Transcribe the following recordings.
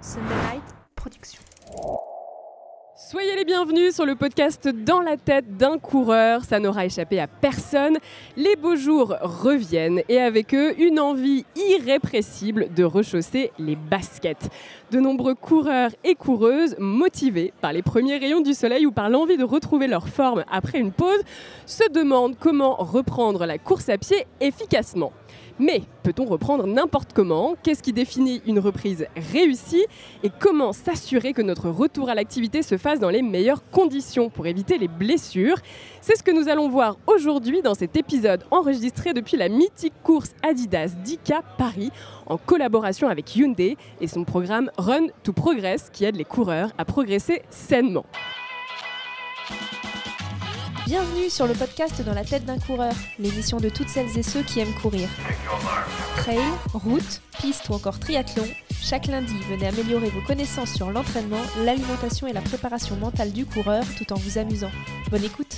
Sunday Night Production. Soyez les bienvenus sur le podcast Dans la tête d'un coureur. Ça n'aura échappé à personne. Les beaux jours reviennent et avec eux, une envie irrépressible de rechausser les baskets. De nombreux coureurs et coureuses, motivés par les premiers rayons du soleil ou par l'envie de retrouver leur forme après une pause, se demandent comment reprendre la course à pied efficacement. Mais peut-on reprendre n'importe comment? Qu'est-ce qui définit une reprise réussie? Et comment s'assurer que notre retour à l'activité se fasse dans les meilleures conditions pour éviter les blessures? C'est ce que nous allons voir aujourd'hui dans cet épisode enregistré depuis la mythique course Adidas Dika Paris en collaboration avec Hyundai et son programme Run to Progress qui aide les coureurs à progresser sainement. Bienvenue sur le podcast Dans la tête d'un coureur, l'émission de toutes celles et ceux qui aiment courir. Trail, route, piste ou encore triathlon, chaque lundi, venez améliorer vos connaissances sur l'entraînement, l'alimentation et la préparation mentale du coureur tout en vous amusant. Bonne écoute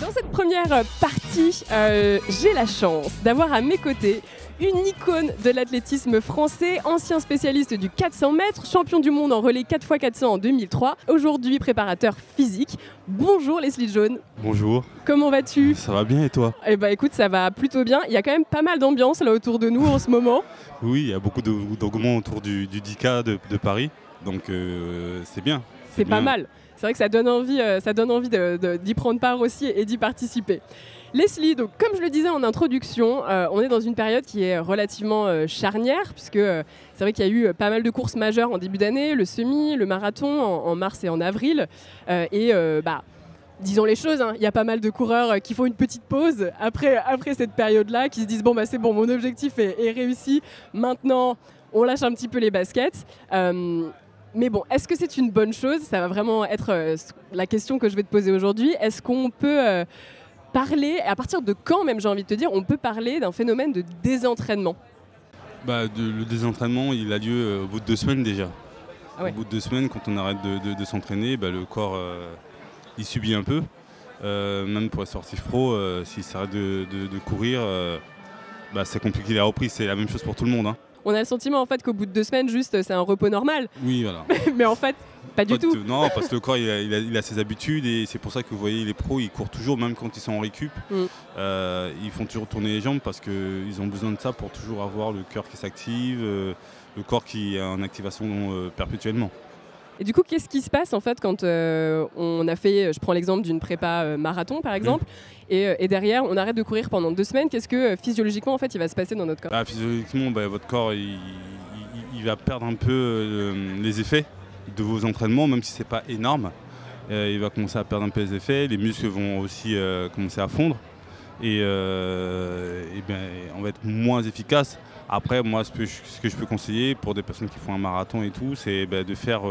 Dans cette première partie, euh, j'ai la chance d'avoir à mes côtés une icône de l'athlétisme français, ancien spécialiste du 400 mètres, champion du monde en relais 4x400 en 2003, aujourd'hui préparateur physique. Bonjour Leslie Jaune. Bonjour. Comment vas-tu? Ça va bien et toi? Eh bah écoute, ça va plutôt bien. Il y a quand même pas mal d'ambiance là autour de nous en ce moment. Oui, il y a beaucoup de- d'engouement autour du, du 10K de, de Paris, donc euh, c'est bien. C'est pas mal. C'est vrai que ça donne envie, euh, ça donne envie d'y prendre part aussi et d'y participer. Leslie, donc comme je le disais en introduction, euh, on est dans une période qui est relativement euh, charnière, puisque euh, c'est vrai qu'il y a eu pas mal de courses majeures en début d'année, le semi, le marathon en, mars et en avril. Et bah, disons les choses, hein, il y a pas mal de coureurs qui font une petite pause après, après cette période-là, qui se disent bon bah c'est bon, mon objectif est, réussi, maintenant on lâche un petit peu les baskets. Mais bon, est-ce que c'est une bonne chose? Ça va vraiment être la question que je vais te poser aujourd'hui. Est-ce qu'on peut parler, à partir de quand même j'ai envie de te dire, on peut parler d'un phénomène de désentraînement? Bah, de- le désentraînement, il a lieu euh, au bout de deux semaines déjà. Ah ouais. Au bout de deux semaines, quand on arrête de, de- de s'entraîner, bah, le corps euh, il subit un peu. Euh, même pour les sportifs pro, euh, s'ils s'arrêtent de, courir, bah, c'est compliqué la reprise. C'est la même chose pour tout le monde. hein. On a le sentiment en fait qu'au bout de deux semaines, juste c'est un repos normal. Oui, voilà. mais en fait, pas du Pas tout. Non, parce que le corps il a, il a- il a ses habitudes et c'est pour ça que vous voyez les pros ils courent toujours, même quand ils sont en récup. Mm. Euh, ils font toujours tourner les jambes parce qu'ils ont besoin de ça pour toujours avoir le cœur qui s'active, euh, le corps qui est en activation euh, perpétuellement. Et du coup, qu'est-ce qui se passe en fait quand euh, on a fait, je prends l'exemple d'une prépa euh, marathon par exemple, et, et derrière on arrête de courir pendant deux semaines, qu'est-ce que euh, physiologiquement en fait il va se passer dans notre corps? Bah, physiologiquement, bah, votre corps il, il- il va perdre un peu les effets de vos entraînements, même si c'est pas énorme. Euh, il va commencer à perdre un peu les effets, les muscles vont aussi euh, commencer à fondre et, euh, et on va être moins efficace. Après, moi, ce que, je, ce que je peux conseiller pour des personnes qui font un marathon et tout, c'est ben, de faire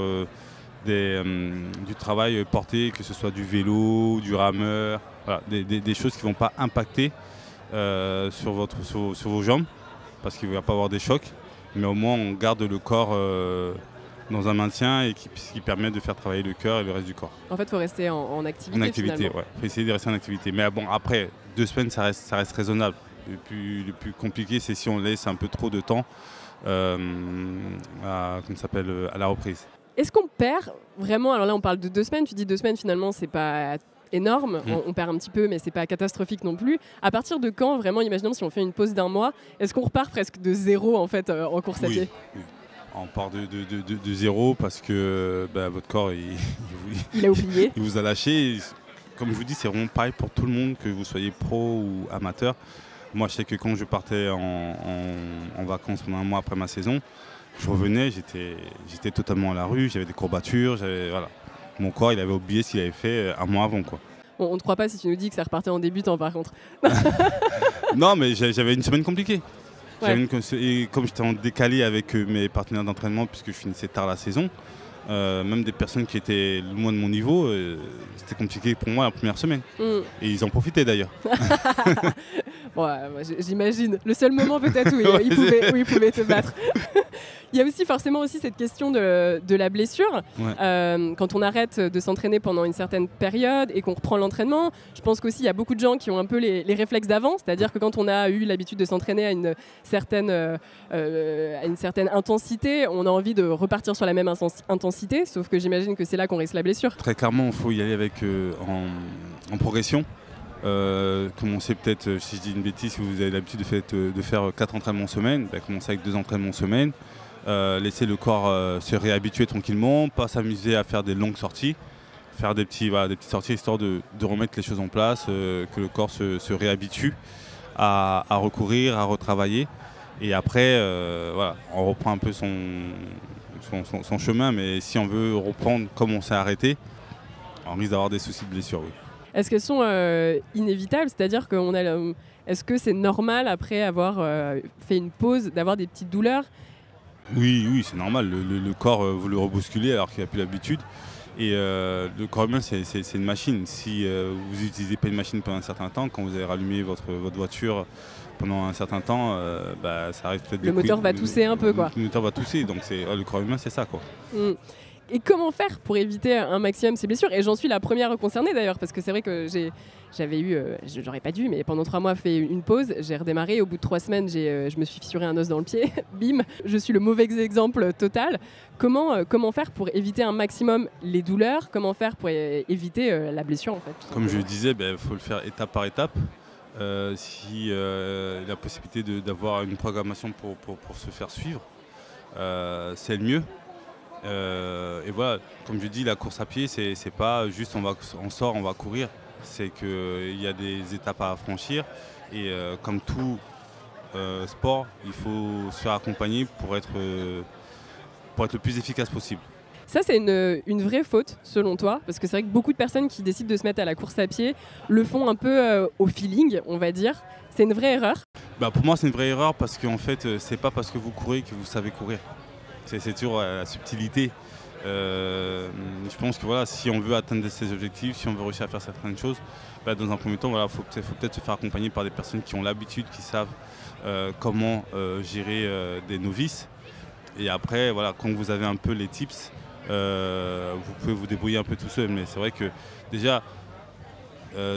du travail porté, que ce soit du vélo, du rameur, des, choses qui ne vont pas impacter sur, votre, sur, vos jambes, parce qu'il ne va pas avoir des chocs, mais au moins on garde le corps dans un maintien et qui, qui permet de faire travailler le cœur et le reste du corps. En fait, il faut rester en, en activité. En activité, finalement. ouais. faut essayer de rester en activité. Mais bon, après, deux semaines, ça reste, ça reste raisonnable. Le plus, le plus compliqué, c'est si on laisse un peu trop de temps euh, à, s'appelle, euh, à la reprise. Est-ce qu'on perd vraiment Alors là, on parle de deux semaines. Tu dis deux semaines, finalement, c'est pas énorme. Mm. On, on perd un petit peu, mais c'est pas catastrophique non plus. À partir de quand, vraiment, imaginons si on fait une pause d'un mois, est-ce qu'on repart presque de zéro en fait euh, en course à Oui, pied? Oui. On part de, de- de- de- de zéro parce que bah, votre corps, il, il vous- Il a oublié. il vous a lâché. Comme je vous dis, c'est vraiment pareil pour tout le monde, que vous soyez pro ou amateur. Moi, je sais que quand je partais en, en- en vacances pendant un mois après ma saison, je revenais, j'étais totalement à la rue, j'avais des courbatures, voilà. Mon corps, il avait oublié ce qu'il avait fait euh, un mois avant, quoi. Bon, on ne te croit pas si tu nous dis que ça repartait en débutant, par contre. non, mais j'avais une semaine compliquée. Ouais. Une- et comme j'étais en décalé avec euh, mes partenaires d'entraînement, puisque je finissais tard la saison, euh, même des personnes qui étaient loin de mon niveau, euh, c'était compliqué pour moi la première semaine. Mm. Et ils en profitaient d'ailleurs. J'imagine. Le seul moment peut-être où, il pouvait te battre. Il y a aussi forcément aussi cette question de, la blessure. Euh, quand on arrête de s'entraîner pendant une certaine période et qu'on reprend l'entraînement, je pense qu'aussi il y a beaucoup de gens qui ont un peu les, réflexes d'avant, c'est-à-dire que quand on a eu l'habitude de s'entraîner à une certaine, euh, euh, à une certaine intensité, on a envie de repartir sur la même intensité, sauf que j'imagine que c'est là qu'on risque la blessure. Très clairement, il faut y aller avec en, progression. commencer peut-être, si je dis une bêtise, si vous avez l'habitude de, de, faire 4 entraînements semaine, bah, commencer avec 2 entraînements semaine. Euh, laisser le corps euh, se réhabituer tranquillement, pas s'amuser à faire des longues sorties, faire des, petits, des petites sorties histoire de, remettre les choses en place, euh, que le corps se, réhabitue à, recourir, à retravailler. Et après, voilà, on reprend un peu son, son, chemin, mais si on veut reprendre comme on s'est arrêté, on risque d'avoir des soucis de blessure. Est-ce qu'elles sont inévitables? C'est-à-dire qu'on a. Est-ce que c'est normal après avoir fait une pause d'avoir des petites douleurs? Oui, oui, c'est normal. Le, corps, euh, vous le rebousculez alors qu'il n'a plus l'habitude. Et euh, le corps humain, c'est une machine. Si euh, vous n'utilisez pas une machine pendant un certain temps, quand vous avez rallumé votre, votre voiture pendant un certain temps, bah, ça arrive peut-être Le moteur va tousser un peu, quoi. Le moteur va tousser, donc le corps humain, c'est ça, quoi. Mm. Et comment faire pour éviter un maximum ces blessures? Et j'en suis la première concernée d'ailleurs, parce que c'est vrai que j'ai j'avais eu, euh, j'aurais pas dû, mais pendant trois mois fait une pause, j'ai redémarré. Au bout de trois semaines, euh, je me suis fissuré un os dans le pied. Bim, je suis le mauvais exemple total. Comment, euh, comment faire pour éviter un maximum les douleurs? Comment faire pour éviter la blessure en fait Comme je le disais, il ben, faut le faire étape par étape. si la possibilité d'avoir une programmation pour, pour, se faire suivre, c'est le mieux. Et voilà, comme je dis, la course à pied, c'est pas juste on, va, on sort, on va courir c'est qu'il y a des étapes à franchir et euh, comme tout euh, sport, il faut se faire accompagner pour être, euh, pour être le plus efficace possible. Ça, c'est une, vraie faute, selon toi Parce que c'est vrai que beaucoup de personnes qui décident de se mettre à la course à pied le font un peu au feeling, on va dire. C'est une vraie erreur? Bah Pour moi, c'est une vraie erreur parce qu'en fait, c'est pas parce que vous courez que vous savez courir. C'est toujours la subtilité. Euh, je pense que voilà, si on veut atteindre ses objectifs, si on veut réussir à faire certaines choses, bah, dans un premier temps, il voilà, faut, peut-être se faire accompagner par des personnes qui ont l'habitude, qui savent euh, comment euh, gérer des novices. Et après, voilà, quand vous avez un peu les tips, vous pouvez vous débrouiller un peu tout seul. Mais c'est vrai que déjà,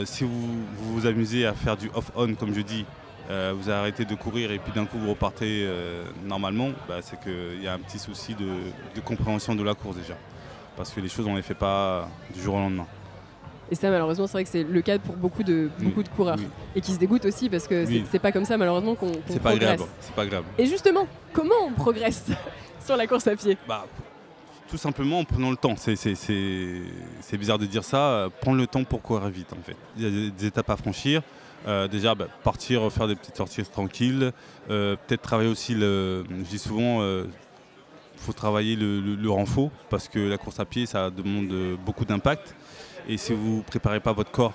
si vous, vous vous amusez à faire du off-on, comme je dis, euh, vous arrêtez de courir et puis d'un coup vous repartez euh, normalement, bah, c'est qu'il y a un petit souci de, compréhension de la course déjà. Parce que les choses on ne les fait pas du jour au lendemain. Et ça malheureusement c'est vrai que c'est le cas pour beaucoup de, beaucoup de coureurs. Et qui se dégoûtent aussi parce que c'est pas comme ça malheureusement qu'on qu C'est pas c'est pas grave. Et justement, comment on progresse sur la course à pied? Bah, tout simplement en prenant le temps. C'est bizarre de dire ça. Prendre le temps pour courir vite en fait. Il y a des étapes à franchir. Euh, déjà, bah, partir, faire des petites sorties tranquilles. Euh, peut-être travailler aussi, le, je dis souvent, euh, faut travailler le, renfort parce que la course à pied, ça demande beaucoup d'impact. Et si vous ne préparez pas votre corps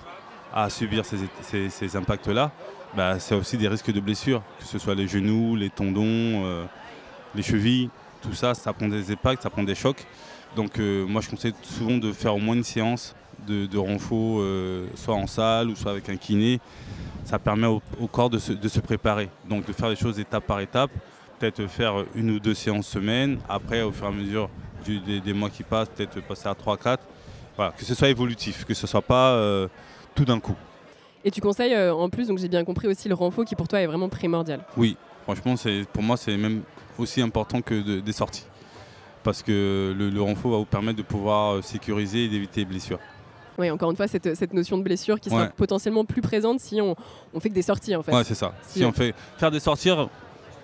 à subir ces, impacts-là, bah, c'est aussi des risques de blessures, que ce soit les genoux, les tendons, les chevilles, tout ça, ça prend des impacts, ça prend des chocs. Donc moi je conseille souvent de faire au moins une séance de, de euh, soit en salle ou soit avec un kiné. Ça permet au, corps de se, préparer, donc de faire les choses étape par étape. Peut-être faire une ou deux séances semaine. Après, au fur et à mesure des, mois qui passent, peut-être passer à 3-4. Voilà, que ce soit évolutif, que ce ne soit pas euh, tout d'un coup. Et tu conseilles euh, en plus, donc j'ai bien compris aussi le renfort qui pour toi est vraiment primordial. Oui, franchement, pour moi c'est même aussi important que des sorties. Parce que le, le renfort va vous permettre de pouvoir sécuriser et d'éviter les blessures. Oui, encore une fois, cette, notion de blessure qui sera potentiellement plus présente si on, on, fait que des sorties en fait. Ouais, c'est ça. Si, on fait faire des sorties,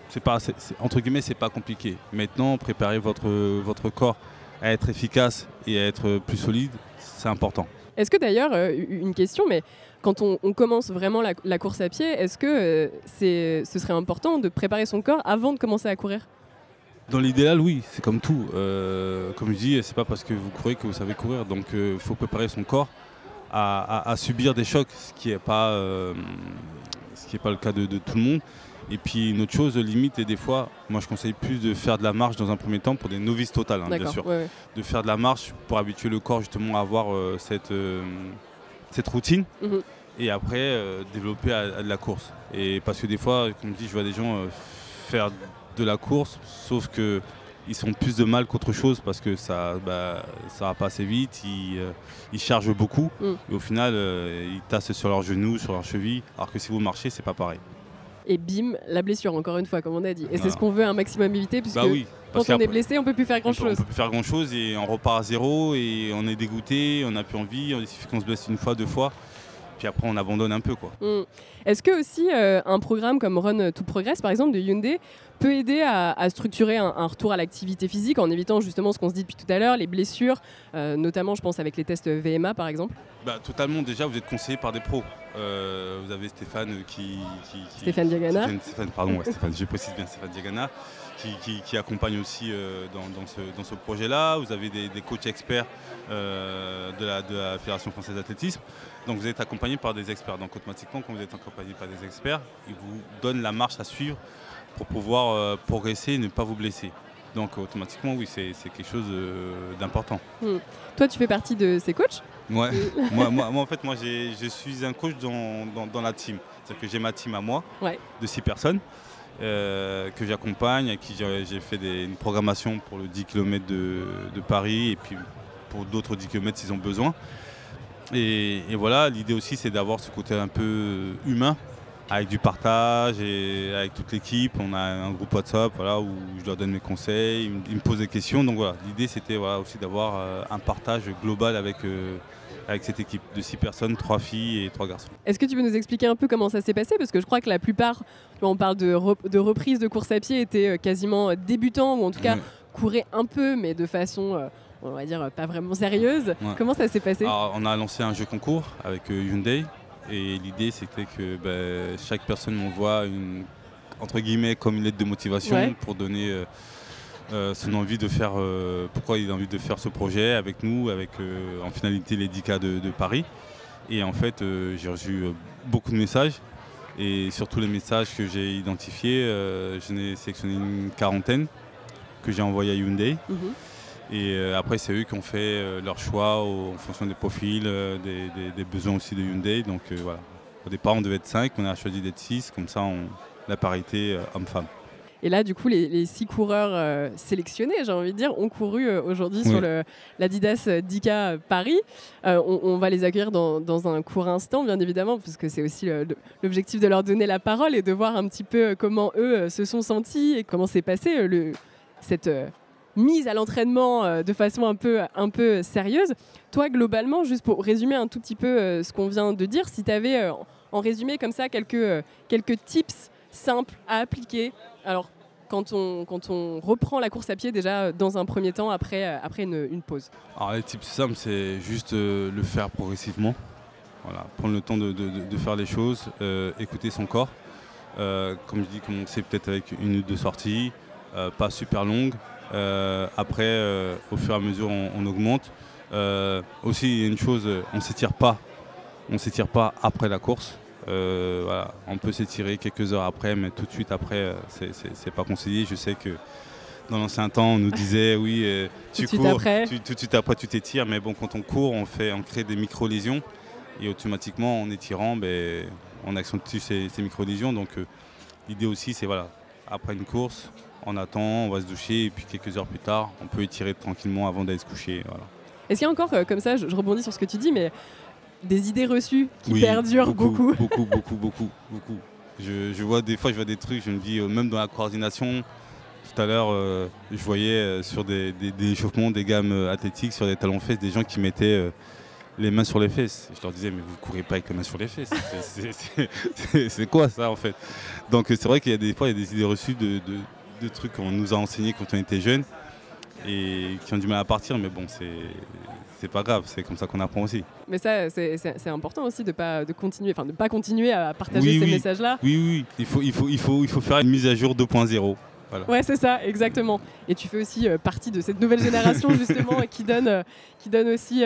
c'est pas, entre guillemets, c'est pas compliqué. Maintenant, préparer votre, votre corps à être efficace et à être plus solide, c'est important. Est-ce que d'ailleurs, euh, une question, mais quand on, commence vraiment la, course à pied, est-ce que euh, c'est, ce serait important de préparer son corps avant de commencer à courir? Dans l'idéal, oui, c'est comme tout. Euh, comme je dis, c'est pas parce que vous courez que vous savez courir. Donc, il euh, faut préparer son corps à, subir des chocs, ce qui n'est pas, euh, pas le cas de, tout le monde. Et puis, une autre chose, limite, et des fois, moi je conseille plus de faire de la marche dans un premier temps pour des novices totales, hein, bien sûr. De faire de la marche pour habituer le corps justement à avoir cette, cette routine. Mhm. et après développer à, à de la course. Et parce que des fois, comme je dis, je vois des gens faire de la course, sauf que ils sont plus de mal qu'autre chose parce que ça bah, ça va pas assez vite, ils, euh, ils chargent beaucoup Mm. et au final euh, ils tassent sur leurs genoux, sur leurs chevilles, alors que si vous marchez, c'est pas pareil. Et bim, la blessure, encore une fois, comme on a dit. Et c'est ce qu'on veut un maximum éviter, puisque bah oui, quand on est blessé, on peut plus faire on peut- grand-chose. On peut plus faire grand chose et on repart à zéro et on est dégoûté, on n'a plus envie, il suffit qu'on se blesse une fois, deux fois, puis après on abandonne un peu quoi. Mm. Est-ce que aussi euh, un programme comme Run to Progress, par exemple, de Hyundai, peut aider à, à structurer un, un retour à l'activité physique en évitant justement ce qu'on se dit depuis tout à l'heure, les blessures, euh, notamment je pense avec les tests VMA par exemple? Bah, totalement, déjà vous êtes conseillé par des pros. Euh, vous avez Stéphane qui. qui- qui- Stéphane Diagana. Stéphane, Stéphane, pardon, ouais, Stéphane, je précise bien Stéphane Diagana, qui, qui- qui accompagne aussi euh, dans, dans ce, dans ce projet-là. Vous avez des, des coachs experts euh, de, la, de la Fédération française d'athlétisme. Donc vous êtes accompagné par des experts. Donc automatiquement, quand vous êtes accompagné par des experts, ils vous donnent la marche à suivre pour pouvoir euh, progresser et ne pas vous blesser. Donc automatiquement, oui, c'est quelque chose d'important. Toi, tu fais partie de ces coachs? Ouais. moi, moi, moi, en fait, moi, je suis un coach dans, dans- dans la team. C'est-à-dire que j'ai ma team à moi, Ouais. de six personnes, que j'accompagne, à qui j'ai fait une programmation pour le 10 km de, Paris et puis pour d'autres 10 km s'ils ont besoin. Et, voilà, l'idée aussi, c'est d'avoir ce côté un peu humain, avec du partage et avec toute l'équipe. On a un groupe WhatsApp voilà, où je leur donne mes conseils, ils me, ils me posent des questions. Donc voilà, l'idée, c'était voilà, aussi d'avoir euh, un partage global avec, euh, avec cette équipe de six personnes, trois filles et trois garçons. Est-ce que tu peux nous expliquer un peu comment ça s'est passé? Parce que je crois que la plupart, on parle de, rep- de reprises de course à pied, étaient euh, quasiment débutants, ou en tout cas couraient un peu, mais de façon, euh, on va dire, euh, pas vraiment sérieuse. Ouais. Comment ça s'est passé? Alors, on a lancé un jeu concours avec euh, Hyundai et l'idée c'était que ben, chaque personne m'envoie une entre guillemets comme une lettre de motivation Ouais. pour donner euh, euh, son envie de faire euh, pourquoi il a envie de faire ce projet avec nous avec euh, en finalité les 10K de, de Paris et en fait euh, j'ai reçu euh, beaucoup de messages et sur tous les messages que j'ai identifiés euh, j'en ai sélectionné une quarantaine que j'ai envoyé à Hyundai Mhm. et euh, après, c'est eux qui ont fait euh, leur choix au- en fonction des profils, euh, des, des- des besoins aussi de Hyundai. Donc euh, voilà. Au départ, on devait être 5, on a choisi d'être 6. Comme ça, on, la parité euh, homme-femme. Et là, du coup, les, les six coureurs euh, sélectionnés, j'ai envie de dire, ont couru euh, aujourd'hui Oui. sur l'Adidas 10K Paris. Euh, on, on va les accueillir dans, dans un court instant, bien évidemment, puisque c'est aussi l'objectif de leur donner la parole et de voir un petit peu comment eux se sont sentis et comment s'est passé le, cette mise à l'entraînement de façon un peu, un peu sérieuse. Toi, globalement, juste pour résumer un tout petit peu ce qu'on vient de dire, si tu avais en résumé comme ça quelques, quelques tips simples à appliquer alors, quand on, quand on reprend la course à pied, déjà euh, dans un premier temps, après, euh, après une, pause. Alors, les tips simples, c'est juste euh, le faire progressivement. Voilà. Prendre le temps de, faire les choses, écouter son corps. Comme je dis, commencer peut-être avec une ou deux sorties, pas super longues. Euh, après, au fur et à mesure, on, augmente. Aussi, il y a une chose, on ne s'étire pas. On s'étire pas après la course. Euh, voilà. On peut s'étirer quelques heures après, mais tout de suite après, euh, c'est- pas conseillé. Je sais que dans l'ancien temps, on nous disait oui, euh, tu suite cours, après. tu- tout de suite après tu t'étires, mais bon, quand on court, on fait, on crée des micro-lésions et automatiquement, en étirant, ben, on accentue ces, ces micro-lésions. Donc, euh, l'idée aussi, c'est voilà, après une course, on attend, on va se doucher et puis quelques heures plus tard, on peut étirer tranquillement avant d'aller se coucher. Voilà. Est-ce qu'il y a encore, euh, comme ça, je, je rebondis sur ce que tu dis, mais des idées reçues qui Oui, perdurent beaucoup, Beaucoup, beaucoup, beaucoup, beaucoup. Je, je vois des fois, je vois des trucs, je me dis, euh, même dans la coordination, tout à l'heure, euh, je voyais euh, sur des, des, des échauffements, des gammes athlétiques, sur des talons fesses, des gens qui mettaient les mains sur les fesses. Je leur disais, mais vous courez pas avec les mains sur les fesses. C'est- quoi ça en fait? Donc c'est vrai qu'il y a des fois, il y a des idées reçues de, de, de trucs qu'on nous a enseignés quand on était jeunes et qui ont du mal à partir, mais bon, c'est c'est pas grave, c'est comme ça qu'on apprend aussi. Mais ça, c'est important aussi de pas de continuer, enfin de pas continuer à partager Oui, ces oui. messages-là. Oui, oui, il faut, il faut, il faut, il faut faire une mise à jour 2.0. Ouais, c'est ça, exactement. Et tu fais aussi partie de cette nouvelle génération justement qui donne, qui donne aussi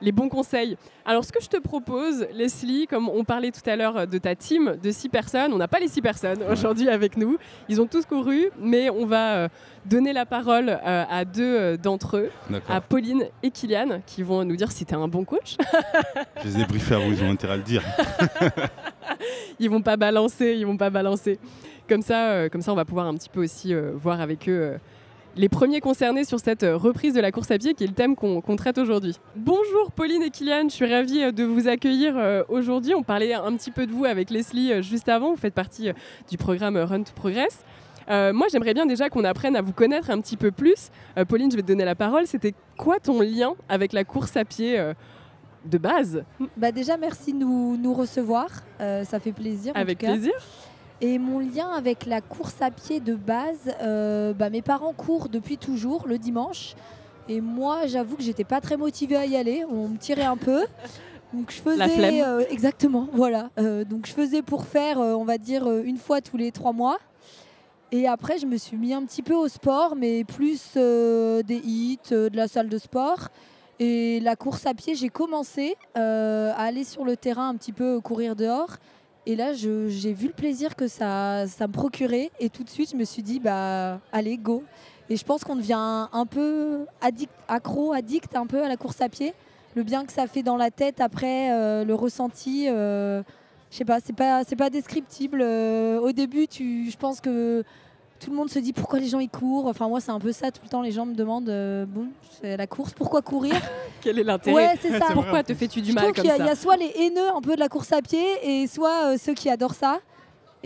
les bons conseils. Alors, ce que je te propose, Leslie, comme on parlait tout à l'heure de ta team de six personnes, on n'a pas les six personnes aujourd'hui avec nous. Ils ont tous couru, mais on va euh, donner la parole euh, à deux euh, d'entre eux, à Pauline et Kylian, qui vont nous dire si tu es un bon coach. je les ai briefés à vous, ils ont intérêt à le dire. ils vont pas balancer, ils vont pas balancer. Comme ça, comme ça, on va pouvoir un petit peu aussi voir avec eux les premiers concernés sur cette euh, reprise de la course à pied qui est le thème qu'on traite aujourd'hui. Bonjour Pauline et Kylian, je suis ravie euh, de vous accueillir euh, aujourd'hui. On parlait un petit peu de vous avec Leslie juste avant, vous faites partie du programme Run to Progress. moi, j'aimerais bien déjà qu'on apprenne à vous connaître un petit peu plus. Pauline, je vais te donner la parole. C'était quoi ton lien avec la course à pied de base? Bah Déjà, merci de nous, nous recevoir. ça fait plaisir. Avec plaisir. Et mon lien avec la course à pied de base, euh, bah, mes parents courent depuis toujours le dimanche. Et moi, j'avoue que j'étais pas très motivée à y aller. On me tirait un peu. Donc je faisais euh, exactement, voilà. Euh, donc je faisais pour faire, on va dire une fois tous les trois mois. Et après, je me suis mis un petit peu au sport, mais plus des hits, de la salle de sport. Et la course à pied, j'ai commencé à aller sur le terrain un petit peu courir dehors. Et là, j'ai vu le plaisir que ça, me procurait. Et tout de suite, je me suis dit, bah, allez, go. Et je pense qu'on devient un, peu accro, addict un peu à la course à pied. Le bien que ça fait dans la tête après, euh, le ressenti, euh, je sais pas, c'est pas, pas descriptible. Euh, au début, je pense que tout le monde se dit pourquoi les gens y courent? Enfin, moi, c'est un peu ça tout le temps. Les gens me demandent euh, bon, c'est la course, pourquoi courir? Quel est l'intérêt? Ouais, c'est ça. Pourquoi te fais-tu du mal comme ça Il y, a soit les haineux un peu de la course à pied et soit euh, ceux qui adorent ça.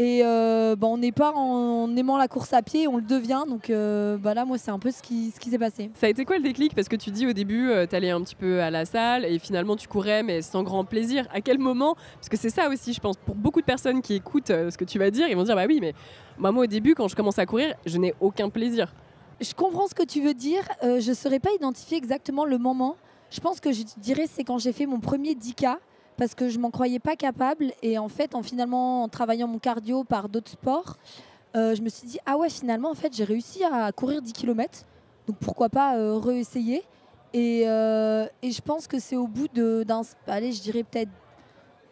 Et euh, bah, on n'est pas en, aimant la course à pied, on le devient. Donc bah là, moi, c'est un peu ce qui, ce qui s'est passé. Ça a été quoi le déclic? Parce que tu dis au début, tu allais un petit peu à la salle et finalement tu courais, mais sans grand plaisir. À quel moment? Parce que c'est ça aussi, je pense, pour beaucoup de personnes qui écoutent ce que tu vas dire, ils vont dire bah oui, mais moi, au début, quand je commence à courir, je n'ai aucun plaisir. Je comprends ce que tu veux dire. Euh, je ne saurais pas identifier exactement le moment. Je pense que je dirais c'est quand j'ai fait mon premier 10K parce que je m'en croyais pas capable. Et en fait en finalement en travaillant mon cardio par d'autres sports, euh, je me suis dit ah ouais finalement en fait j'ai réussi à courir 10 km donc pourquoi pas euh, réessayer. Et, euh, et, je pense que c'est au bout d'un allez je dirais peut-être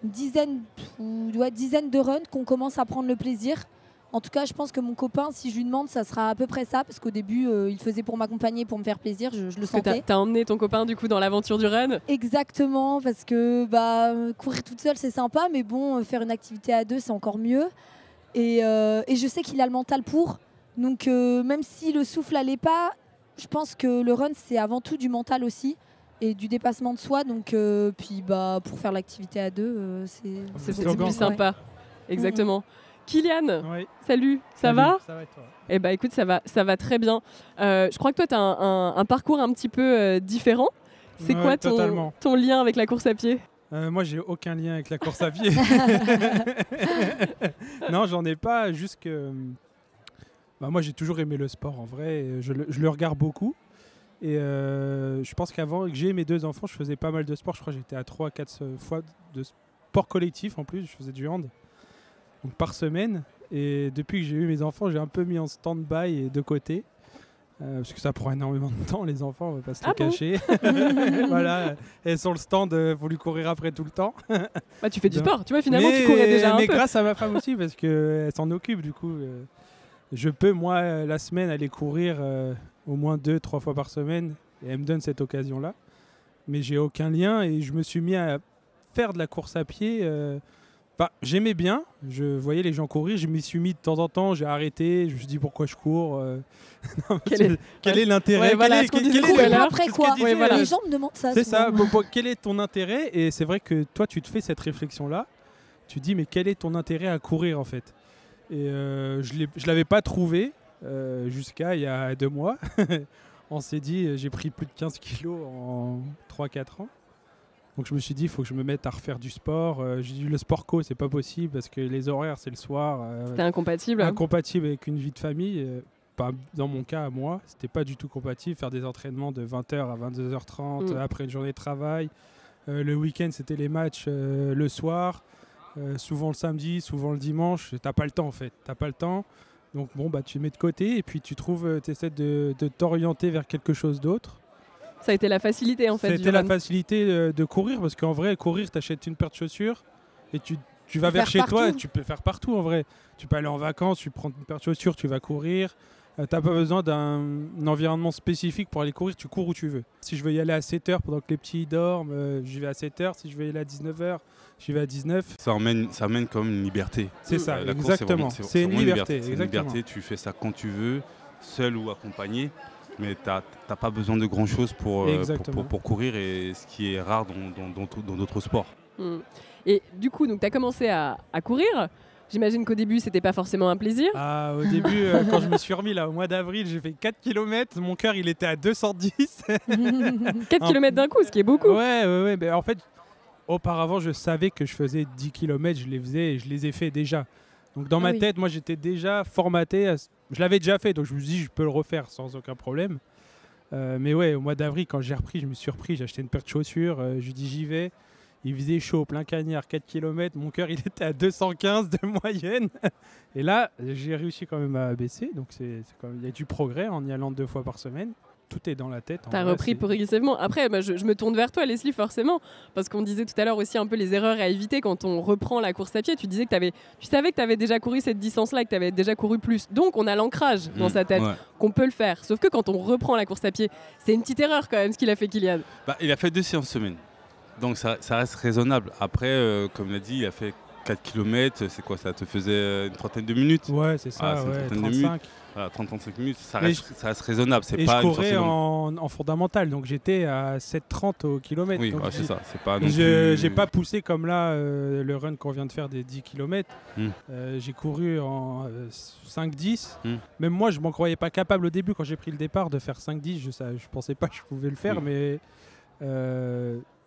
dizaine ouais, dizaine de runs qu'on commence à prendre le plaisir en tout cas, je pense que mon copain, si je lui demande, ça sera à peu près ça, parce qu'au début, euh, il faisait pour m'accompagner, pour me faire plaisir, je, le sentais. T'as emmené ton copain du coup dans l'aventure du run Exactement, parce que bah, courir toute seule, c'est sympa, mais bon, faire une activité à deux, c'est encore mieux. Et, euh, je sais qu'il a le mental pour. Donc euh, même si le souffle n'allait pas, je pense que le run, c'est avant tout du mental aussi et du dépassement de soi. Donc, puis bah, pour faire l'activité à deux, c'est plus sympa. Exactement. Kylian, salut, ça va? Ça va et toi? Eh bah écoute, ça va, ça va très bien. Euh, je crois que toi, tu as un, parcours un petit peu euh, différent. C'est quoi ton, ton, lien avec la course à pied? Euh, moi, j'ai aucun lien avec la course à pied. non, j'en ai pas. Juste que. Bah, moi, j'ai toujours aimé le sport en vrai. Je le, je le regarde beaucoup. Et je pense qu'avant que j'ai mes deux enfants, je faisais pas mal de sport. Je crois que j'étais à 3-4 fois de sport collectif en plus. Je faisais du hand par semaine. Et depuis que j'ai eu mes enfants, j'ai un peu mis en stand-by et de côté. Euh, parce que ça prend énormément de temps, les enfants, on va pas se ah cacher. voilà, elles sont le stand, il faut lui courir après tout le temps. bah, tu fais du sport, tu vois, finalement, tu courais déjà un mais grâce à ma femme aussi, parce qu'elle s'en occupe, du coup. Euh, je peux, moi, la semaine, aller courir euh, au moins deux, trois fois par semaine, et elle me donne cette occasion-là. Mais j'ai aucun lien, et je me suis mis à faire de la course à pied j'aimais bien, je voyais les gens courir, je m'y suis mis de temps en temps, j'ai arrêté, je me suis dit pourquoi je cours. Euh. quel, est, l'intérêt? Après quoi? Les gens me demandent ça. C'est ça, quel est ton intérêt? Et c'est vrai que toi tu te fais cette réflexion-là, tu dis mais quel est ton intérêt à courir en fait? Et euh, je ne l'avais pas trouvé euh, jusqu'à il y a deux mois. On s'est dit j'ai pris plus de 15 kilos en 3-4 ans. Donc je me suis dit, il faut que je me mette à refaire du sport. Euh, j'ai dit, le sport co, c'est pas possible parce que les horaires, c'est le soir. Euh, c'était incompatible. Hein. Incompatible avec une vie de famille. Euh, pas dans mon cas, à moi, c'était pas du tout compatible. Faire des entraînements de 20h à 22h30 mm. après une journée de travail. le week-end, c'était les matchs le soir. souvent le samedi, souvent le dimanche. T'as pas le temps en fait. T'as pas le temps. Donc bon, bah tu mets de côté et puis tu trouves, tu essaies de, de t'orienter vers quelque chose d'autre. Ça a été la facilité en fait. C'était la facilité euh, de courir parce qu'en vrai, courir, tu achètes une paire de chaussures et tu, tu vas vers chez toi. Tu peux faire partout en vrai. Tu peux aller en vacances, tu prends une paire de chaussures, tu vas courir. Euh, tu n'as pas besoin d'un environnement spécifique pour aller courir, tu cours où tu veux. Si je veux y aller à 7h pendant que les petits dorment, euh, j'y vais à 7h. Si je veux y aller à 19h, j'y vais à 19. Ça emmène, ça emmène comme une liberté. C'est ça, exactement. C'est une, liberté. Une liberté, tu fais ça quand tu veux, seul ou accompagné mais tu n'as pas besoin de grand chose pour, euh, pour, courir, et ce qui est rare dans d'autres sports. Hmm. Et du coup, tu as commencé à, courir. J'imagine qu'au début, c'était pas forcément un plaisir. Ah, au début, euh, quand je me suis remis là, au mois d'avril, j'ai fait 4 km. Mon cœur, il était à 210. 4 km d'un coup, ce qui est beaucoup. Ouais, ouais, ouais. Mais en fait, auparavant, je savais que je faisais 10 km. Je les faisais et je les ai fait déjà. Donc dans ma tête, moi j'étais déjà formaté. Je l'avais déjà fait, donc je me suis dit je peux le refaire sans aucun problème. Euh, mais ouais, au mois d'avril, quand j'ai repris, je me suis repris, j'ai acheté une paire de chaussures, euh, je lui dis j'y vais. Il faisait chaud, plein cagnard, 4 km, mon cœur il était à 215 de moyenne. Et là, j'ai réussi quand même à baisser, donc c'est, il y a du progrès en y allant deux fois par semaine tout est dans la tête. T'as repris progressivement. Après, bah, je, me tourne vers toi, Leslie, forcément, parce qu'on disait tout à l'heure aussi un peu les erreurs à éviter quand on reprend la course à pied. Tu disais que avais, tu savais que tu avais déjà couru cette distance-là, que tu avais déjà couru plus. Donc, on a l'ancrage dans mmh, sa tête qu'on peut le faire. Sauf que quand on reprend la course à pied, c'est une petite erreur quand même ce qu'il a fait Kylian. Bah, il a fait deux séances semaine. Donc, ça, reste raisonnable. Après, euh, comme l'a dit, il a fait 4 km, c'est quoi Ça te faisait euh, une trentaine de minutes? Ouais, c'est ça, ah, ouais, 35. 30-35 minutes, ça reste, raisonnable. C'est pas je courais en, en, fondamental, donc j'étais à 7,30 au kilomètre. Oui, c'est ça. Pas je n'ai pas poussé comme là euh, le run qu'on vient de faire des 10 km. Hmm. Euh, j'ai couru en 5-10. Hmm. Même moi, je m'en croyais pas capable au début quand j'ai pris le départ de faire 5-10. Je ne pensais pas que je pouvais le faire, mais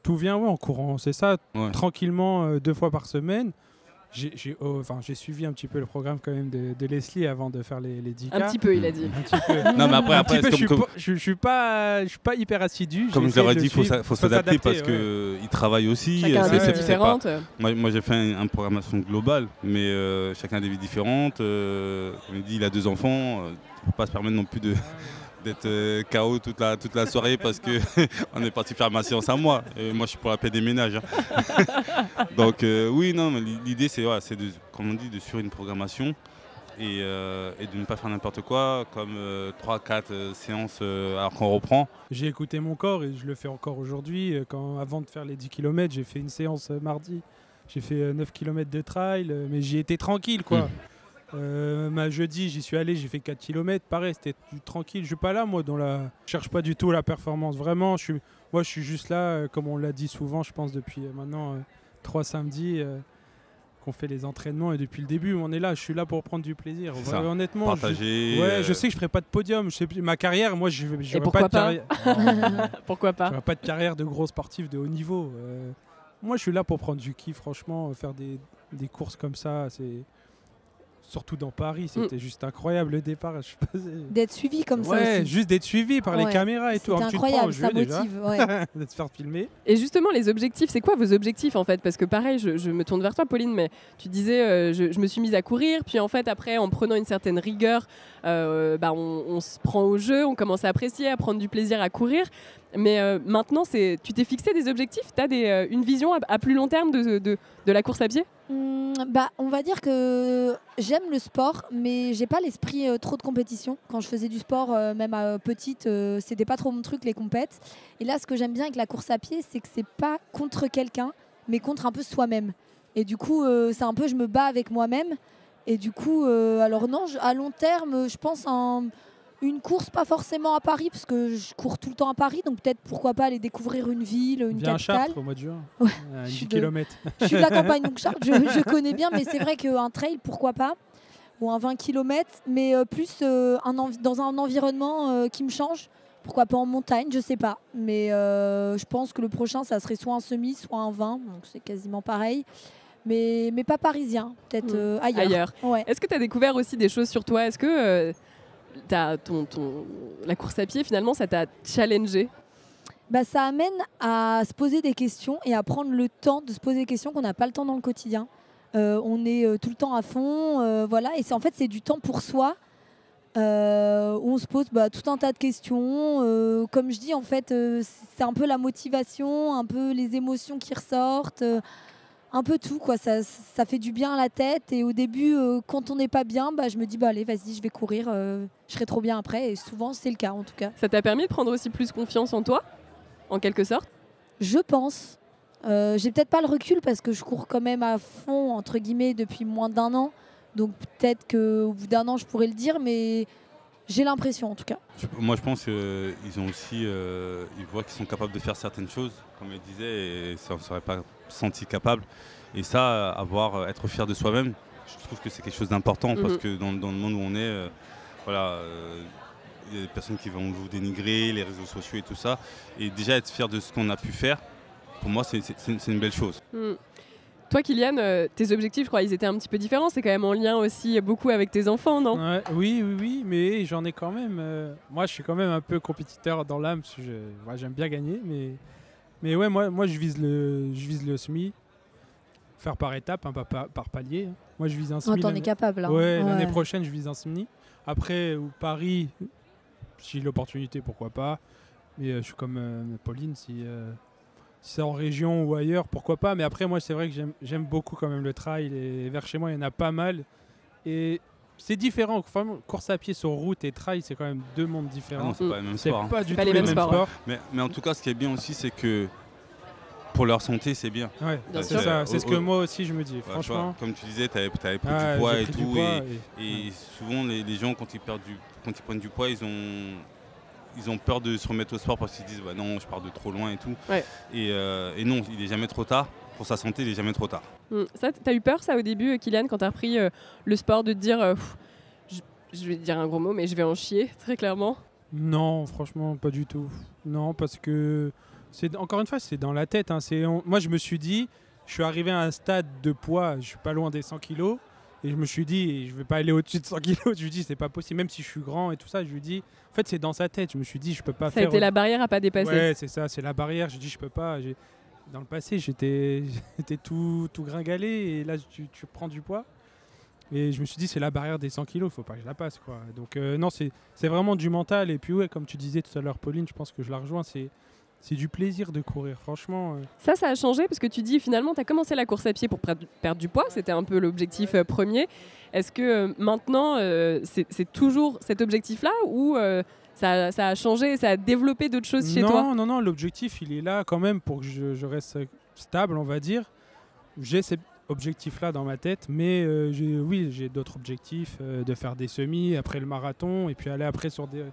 tout vient en courant. C'est ça, tranquillement, deux fois par semaine j'ai oh, enfin, suivi un petit peu le programme quand même de, Leslie avant de faire les, les 10 Un petit peu, il a dit. non, mais après, après je, suis pas, je, suis pas, je suis pas hyper assidu. Comme je leur ai dit, il faut s'adapter parce que qu'il travaille aussi. Chacun a des vies différentes. Moi, moi j'ai fait une programmation globale, mais euh, chacun a des vies différentes. Euh, comme il dit, il a deux enfants. Euh, il ne peut pas se permettre non plus de d'être euh, KO toute la, toute la soirée parce qu'on est parti faire ma séance à moi. Et moi, je suis pour la paix des ménages. Hein. Donc, euh, oui, non, l'idée, c'est, de, comme on dit, de suivre une programmation et, euh, et de ne pas faire n'importe quoi, comme 3-4 séances alors qu'on reprend. J'ai écouté mon corps et je le fais encore aujourd'hui. Quand, avant de faire les 10 km, j'ai fait une séance mardi. J'ai fait 9 km de trail, mais j'y étais tranquille, quoi. Hmm. Euh, ma jeudi, j'y suis allé, j'ai fait 4 km. Pareil, c'était tranquille. Je suis pas là, moi, dans la. Je cherche pas du tout la performance. Vraiment, je suis... moi, je suis juste là, euh, comme on l'a dit souvent, je pense, depuis euh, maintenant trois samedis qu'on fait les entraînements et depuis le début, on est là. Je suis là pour prendre du plaisir. honnêtement, Partager, je... Ouais, je sais que je ferai pas de podium. Je sais Ma carrière, moi, je n'aurai pas de carrière. pourquoi pas pas de carrière de gros sportif de haut niveau. moi, je suis là pour prendre du kiff, franchement, faire des, des courses comme ça, c'est surtout dans Paris, mm. c'était juste incroyable le départ. D'être suivi comme ça. Ouais, juste d'être suivi par les caméras et tout. incroyable, ça motive. de se faire filmer. Et justement, les objectifs, c'est quoi vos objectifs en fait? Parce que pareil, je, me tourne vers toi, Pauline, mais tu disais, euh, je, me suis mise à courir, puis en fait, après, en prenant une certaine rigueur, euh, bah, on, se prend au jeu, on commence à apprécier, à prendre du plaisir à courir. Mais euh, maintenant, tu t'es fixé des objectifs? Tu as une vision à, plus long terme de, la course à pied? Mmh, bah, on va dire que j'aime le sport, mais j'ai pas l'esprit euh, trop de compétition. Quand je faisais du sport, euh, même à petite, euh, c'était pas trop mon truc les compètes. Et là, ce que j'aime bien avec la course à pied, c'est que c'est pas contre quelqu'un, mais contre un peu soi-même. Et du coup, c'est un peu je me bats avec moi-même. Et du coup, alors non, à long terme, je pense en une course, pas forcément à Paris, parce que je cours tout le temps à Paris, donc peut-être pourquoi pas aller découvrir une ville, une bien capitale. Chartres au mois de juin, ouais. 10 km. Je suis de la campagne, donc Chartres, je, connais bien, mais c'est vrai qu'un trail, pourquoi pas, ou un 20 km, mais euh, plus euh, un dans un environnement euh, qui me change. Pourquoi pas en montagne, je sais pas. Mais je pense que le prochain, ça serait soit un semi, soit un 20, donc c'est quasiment pareil mais, mais pas parisien, peut-être hmm. ailleurs. ailleurs. Est-ce que tu as découvert aussi des choses sur toi? Est-ce que ton, la course à pied, finalement, ça t'a challengé? Bah, Ça amène à se poser des questions et à prendre le temps de se poser des questions qu'on n'a pas le temps dans le quotidien. on est tout le temps à fond, voilà. Et c'est en fait c'est du temps pour soi. où on se pose bah, tout un tas de questions. comme je dis, en fait, c'est un peu la motivation, un peu les émotions qui ressortent un peu tout quoi. Ça, ça, fait du bien à la tête. Et au début quand on n'est pas bien bah, je me dis bah allez vas-y je vais courir je serai trop bien après. Et souvent c'est le cas en tout cas. Ça t'a permis de prendre aussi plus confiance en toi en quelque sorte? Je pense. Euh, j'ai peut-être pas le recul parce que je cours quand même à fond entre guillemets depuis moins d'un an. Donc peut-être qu'au bout d'un an je pourrais le dire mais j'ai l'impression en tout cas. Moi je pense qu'ils ont aussi euh, ils voient qu'ils sont capables de faire certaines choses comme elle disait et ça ne serait pas senti capable et ça avoir être fier de soi-même je trouve que c'est quelque chose d'important parce mhm. que dans, le monde où on est euh, voilà il y a des personnes qui vont vous dénigrer, les réseaux sociaux et tout ça. Et déjà être fier de ce qu'on a pu faire, pour moi, c'est une belle chose. Hmm. Toi, Kylian, euh, tes objectifs, je crois, ils étaient un petit peu différents. C'est quand même en lien aussi beaucoup avec tes enfants, non? Oui, oui, oui, mais j'en ai quand même. Euh, moi, je suis quand même un peu compétiteur dans l'âme. J'aime bien gagner, mais, mais ouais, moi, moi je, vise le, je vise le SMI. Faire par étape, hein, par, par, palier. Hein. Moi, je vise un SMI. Oh, t'en es capable. Hein. Ouais, l'année prochaine, je vise un SMI. Après, ou Paris, si l'opportunité, pourquoi pas. Mais euh, je suis comme euh, Pauline, euh, si, c'est en région ou ailleurs, pourquoi pas. Mais après, moi, c'est vrai que j'aime beaucoup quand même le trail. Et vers chez moi, il y en a pas mal. Et c'est différent. course à pied sur route et trail, c'est quand même deux mondes différents. Ah c'est pas les mêmes sports. Hein. pas du tout les mêmes sports. Mais, mais, en tout cas, ce qui est bien aussi, c'est que pour leur santé, c'est bien. Ouais, c'est ça. C'est ce que moi aussi je me dis. franchement. comme tu disais, tu avais, pris du poids et tout. et, souvent, les, les, gens, quand ils perdent du quand ils prennent du poids, ils ont, ils ont peur de se remettre au sport parce qu'ils disent bah non, je pars de trop loin et tout. Euh, et, non, il n'est jamais trop tard. Pour sa santé, il n'est jamais trop tard. Hum, ça, tu as eu peur, ça, au début, Kylian, quand tu as repris euh, le sport, de te dire, euh, je, vais dire un gros mot, mais je vais en chier, très clairement? Non, franchement, pas du tout. Non, parce que, c'est encore une fois, c'est dans la tête. Hein. moi, je me suis dit, je suis arrivé à un stade de poids, je suis pas loin des 100 kilos. Et je me suis dit, je vais pas aller au-dessus de 100 kilos. Je lui dis, c'est pas possible, même si je suis grand et tout ça. Je lui dis, en fait, c'est dans sa tête. Je me suis dit, je peux pas faire. Ça a été la barrière à pas dépasser. Ouais, c'est ça, c'est la barrière. Je dis, je peux pas. Dans le passé, j'étais tout, tout gringalé et là, tu, tu, prends du poids. Et je me suis dit, c'est la barrière des 100 kilos, faut pas que je la passe. Quoi. Donc, euh, non, c'est vraiment du mental. Et puis, ouais, comme tu disais tout à l'heure, Pauline, je pense que je la rejoins. C'est du plaisir de courir, franchement. Euh. Ça, ça a changé parce que tu dis finalement, tu as commencé la course à pied pour perdre du poids, c'était un peu l'objectif euh, premier. Est-ce que maintenant, c'est toujours cet objectif-là ou ça, a changé, ça a développé d'autres choses chez toi Non, non, non, l'objectif, il est là quand même pour que je, reste stable, on va dire. J'ai cet objectif-là dans ma tête, mais oui, j'ai d'autres objectifs, de faire des semis après le marathon et puis aller après sur des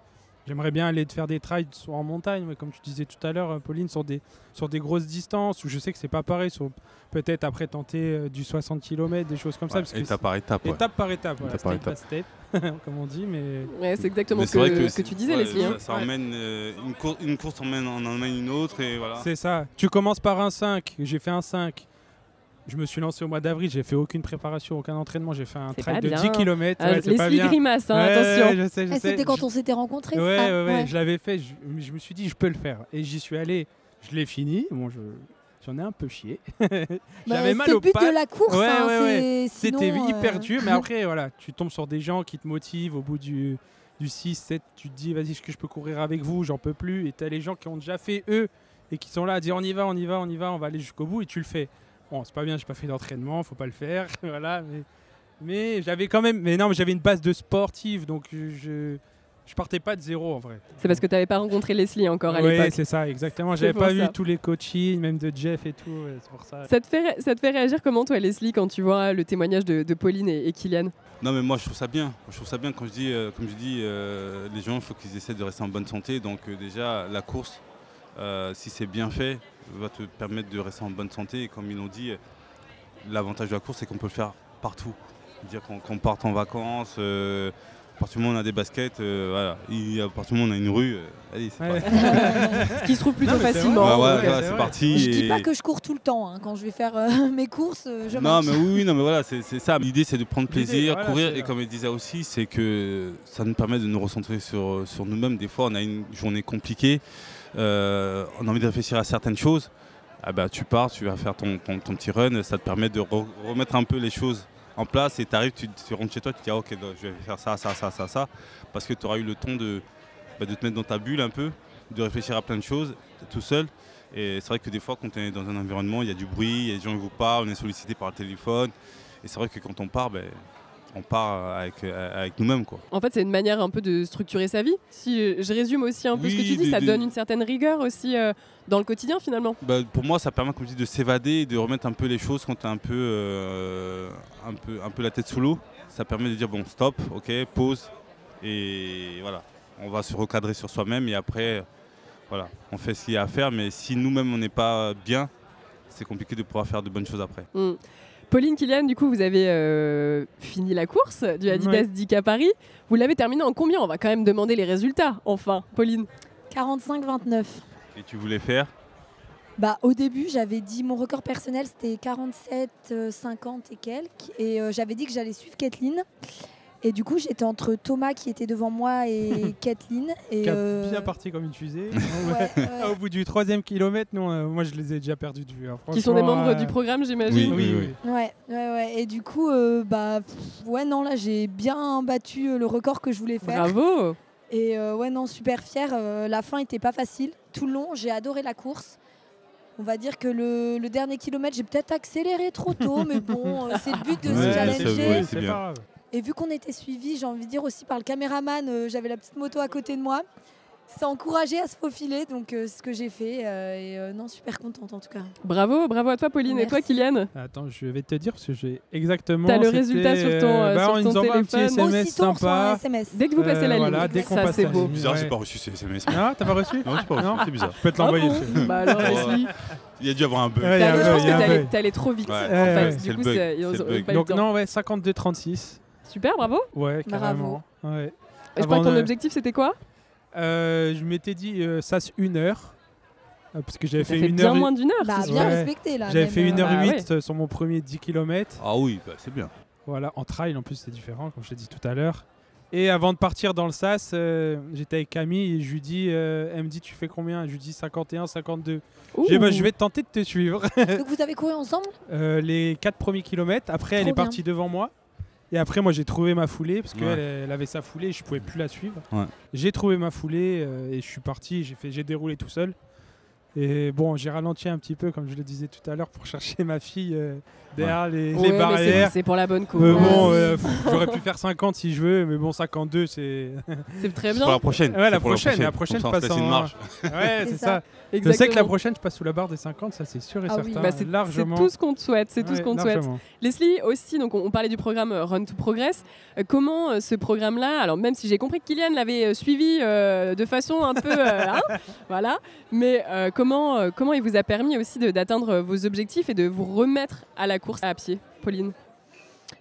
J'aimerais bien aller faire des trails soit en montagne, mais comme tu disais tout à l'heure, Pauline, sur des, sur des grosses distances, où je sais que c'est pas pareil, sur peut-être après tenter euh, du 60 km, des choses comme ça. Parce étape par étape. Étape par étape, étape, par étape. comme on dit. Mais... Ouais, c'est exactement ce que, que, tu disais, Leslie. Hein. Ça, emmène, euh, une, course, une course emmène, en emmène une autre, et voilà. C'est ça. Tu commences par un 5, j'ai fait un 5 je me suis lancé au mois d'avril, j'ai fait aucune préparation, aucun entraînement, j'ai fait un trail de 10 km. Ah, ouais, Leslie grimace, hein, attention. Je sais, je ah, C'était quand on s'était rencontrés. Ouais, ouais, je l'avais fait. Je, me suis dit, je peux le faire. Et j'y suis allé. Je l'ai fini. Bon, je, j'en ai un peu chié. J'avais bah, mal au pas. But de la course. Hein, C'était hyper euh, dur, mais après, voilà, tu tombes sur des gens qui te motivent au bout du, du 6, 7. Tu te dis, vas-y, est-ce que je peux courir avec vous? J'en peux plus. Et tu as les gens qui ont déjà fait eux et qui sont là à dire, on y va, on y va, on y va, on va aller jusqu'au bout. Et tu le fais. Bon, c'est pas bien, j'ai pas fait d'entraînement, faut pas le faire, voilà. Mais, mais j'avais quand même, mais non, mais j'avais une base de sportive, donc je, je partais pas de zéro en vrai. C'est parce que tu n'avais pas rencontré Leslie encore à l'époque. Oui, c'est ça, exactement. J'avais pas vu tous les coachings, même de Jeff et tout. c'est pour ça. Ça te, fait, ça te fait réagir comment, toi, Leslie, quand tu vois le témoignage de, Pauline et, Kylian? Non, mais moi, je trouve ça bien. Je trouve ça bien quand je dis, euh, comme je dis, euh, les gens, il faut qu'ils essaient de rester en bonne santé. Donc, euh, déjà, la course, si c'est bien fait, va te permettre de rester en bonne santé. Et comme ils l'ont dit, l'avantage de la course, c'est qu'on peut le faire partout. Dire qu'on parte en vacances, euh, à partir du moment où on a des baskets, euh, voilà. à partir du moment où on a une rue, euh, allez, c'est parti. Ce qui se trouve plutôt facilement. c'est parti. Je dis pas que je cours tout le temps. Hein. Quand je vais faire mes courses, je Non, mais oui, non, mais voilà, c'est ça. L'idée, c'est de prendre plaisir, courir. Et comme elle disait aussi, c'est que ça nous permet de nous recentrer sur, sur nous-mêmes. Des fois, on a une journée compliquée. on a envie de réfléchir à certaines choses. ah bah, tu pars, tu vas faire ton, ton, petit run, ça te permet de remettre un peu les choses en place et tu arrives, tu, rentres chez toi, tu te dis ah, ok, je vais faire ça, ça, ça, ça, ça, parce que tu auras eu le temps de, bah, de te mettre dans ta bulle un peu, de réfléchir à plein de choses tout seul. Et c'est vrai que des fois, quand on est dans un environnement, il y a du bruit, il y a des gens qui vous parlent, on est sollicité par le téléphone. Et c'est vrai que quand on part, ben, on part avec, avec nous-mêmes. Quoi. En fait, c'est une manière un peu de structurer sa vie. Si je résume aussi un peu ce que tu dis, ça donne une certaine rigueur aussi euh, dans le quotidien finalement. Bah, pour moi, ça permet, comme dis, de s'évader et de remettre un peu les choses quand tu as un peu, euh, un, peu, un peu la tête sous l'eau. Ça permet de dire, bon, stop, ok, pause. Et voilà, on va se recadrer sur soi-même et après, voilà, on fait ce qu'il y a à faire. Mais si nous-mêmes, on n'est pas bien, c'est compliqué de pouvoir faire de bonnes choses après. Mm. Pauline Kylian, du coup, vous avez euh, fini la course du Adidas ouais. Paris. Vous l'avez terminé en combien? On va quand même demander les résultats, enfin, Pauline. 45-29. Et tu voulais faire? Bah, au début, j'avais dit mon record personnel c'était 47, 50 et quelques. Et euh, j'avais dit que j'allais suivre Kathleen. Et du coup, j'étais entre Thomas qui était devant moi et Kathleen. Et qui a euh, bien parti comme une fusée. Au bout du troisième kilomètre, non, euh, moi je les ai déjà perdus de vue. Hein. Qui sont des membres du programme, j'imagine. Oui, oui, oui. Ouais, ouais, ouais. Et du coup, euh, bah, ouais, non, là j'ai bien battu le record que je voulais faire. Bravo Et ouais, non, super fière. la fin était pas facile. Tout le long, j'ai adoré la course. On va dire que le, dernier kilomètre, j'ai peut-être accéléré trop tôt, mais bon, c'est le but de se challenger. C'est. Et vu qu'on était suivi, j'ai envie de dire aussi par le caméraman, euh, j'avais la petite moto à côté de moi. Ça encouragé à se faufiler, donc euh, ce que j'ai fait. Euh, et non, super contente en tout cas. Bravo, bravo à toi Pauline. Et toi Kylian? Attends, je vais te dire parce que j'ai exactement. T'as le résultat sur ton, bah, sur ton téléphone. Un petit SMS sympa. SMS. Dès que vous passez la ligne. dès ça c'est beau. C'est bizarre, j'ai pas reçu ces SMS. Ah, t'as pas reçu Non, j'ai pas reçu. C'est bizarre. Je peux te l'envoyer. Ah bon bah alors Leslie. Il y a dû avoir un bug. je pense que t'es allé trop vite. En fait, du coup, Donc non, ouais, 52-36. Super, bravo. Ouais, carrément. Ouais. je crois que ton objectif, c'était quoi? Euh, Je m'étais dit euh, ça, c'est une heure. Euh, parce que j'avais fait, une bien heure. moins d'une heure. Bah, bien respecté là. J'avais fait 1h08 bah sur mon premier 10 km. Ah oui, bah, c'est bien. Voilà, en trail en plus, c'est différent, comme je l'ai dit tout à l'heure. Et avant de partir dans le SAS, j'étais avec Camille et je lui dis, elle me dit tu fais combien? Je lui dis 51, 52. J'ai bah, je vais tenter de te suivre. Donc vous avez couru ensemble? Les 4 premiers kilomètres. Après, elle est partie devant moi. Et après, moi, j'ai trouvé ma foulée parce qu'elle elle avait sa foulée et je pouvais plus la suivre. J'ai trouvé ma foulée euh, et je suis parti. J'ai fait, j'ai déroulé tout seul. Et bon, j'ai ralenti un petit peu, comme je le disais tout à l'heure, pour chercher ma fille euh, derrière les, barrières. C'est pour la bonne cause. bon, euh, j'aurais pu faire 50 si je veux, mais bon, 52, c'est. c'est très bien. Pour la prochaine. Ouais, la prochaine, la prochaine, je passe en. Une marche. ouais, c'est ça. Je sais que la prochaine, je passe sous la barre des 50, ça c'est sûr et ah certain. Bah, c'est largement. C'est tout ce qu'on te souhaite. C'est tout ce qu'on te souhaite. Leslie, aussi, donc on, parlait du programme euh, Run to Progress. comment ce programme-là, alors même si j'ai compris que Kylian l'avait suivi de façon un peu, hein, voilà, mais comment comment il vous a permis aussi d'atteindre vos objectifs et de vous remettre à la course à pied Pauline?